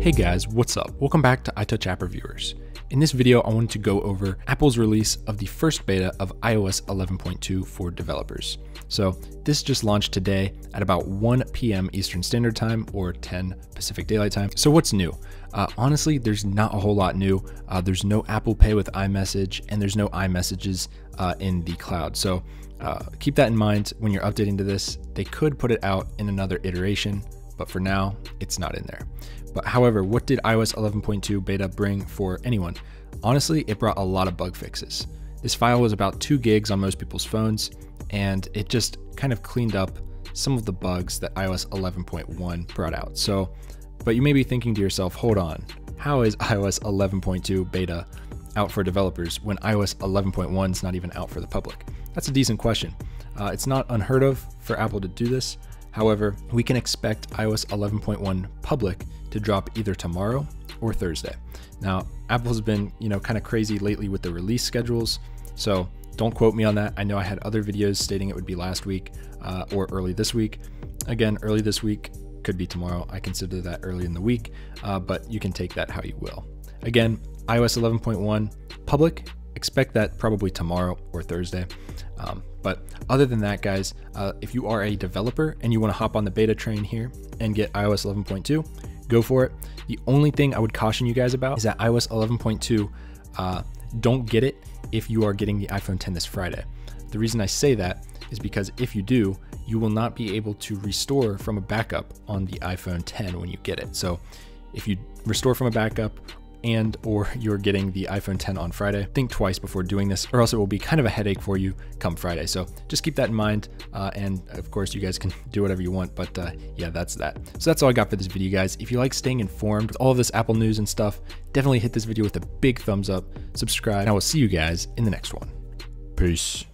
Hey guys, what's up? Welcome back to iTouch App Reviewers. In this video, I wanted to go over Apple's release of the first beta of iOS 11.2 for developers. So this just launched today at about 1 p.m. Eastern Standard Time or 10 Pacific Daylight Time. So what's new? Uh, honestly, there's not a whole lot new. Uh, there's no Apple Pay with iMessage and there's no iMessages uh, in the cloud. So uh, keep that in mind when you're updating to this. They could put it out in another iteration, but for now, it's not in there. But however, what did iOS 11.2 beta bring for anyone? Honestly, it brought a lot of bug fixes. This file was about 2 gigs on most people's phones, and it just kind of cleaned up some of the bugs that iOS 11.1 brought out. So, but you may be thinking to yourself, hold on, how is iOS 11.2 beta out for developers when iOS 11.1 is not even out for the public? That's a decent question. Uh, it's not unheard of for Apple to do this. However, we can expect iOS 11.1 public to drop either tomorrow or Thursday. Now, Apple's been, you know, kind of crazy lately with the release schedules, so don't quote me on that. I know I had other videos stating it would be last week uh, or early this week. Again, early this week could be tomorrow. I consider that early in the week, uh, but you can take that how you will. Again, iOS 11.1 public, expect that probably tomorrow or Thursday. Um, but other than that, guys, uh, if you are a developer and you want to hop on the beta train here and get iOS 11.2, go for it. The only thing I would caution you guys about is that iOS 11.2, uh, don't get it if you are getting the iPhone 10 this Friday. The reason I say that is because if you do, you will not be able to restore from a backup on the iPhone 10 when you get it. So if you restore from a backup and or you're getting the iPhone 10 on Friday, think twice before doing this, or else it will be kind of a headache for you come Friday. So just keep that in mind. Uh, and of course, you guys can do whatever you want. But uh, yeah, that's that. So that's all I got for this video, guys. If you like staying informed with all of this Apple news and stuff, definitely hit this video with a big thumbs up, subscribe, and I will see you guys in the next one. Peace.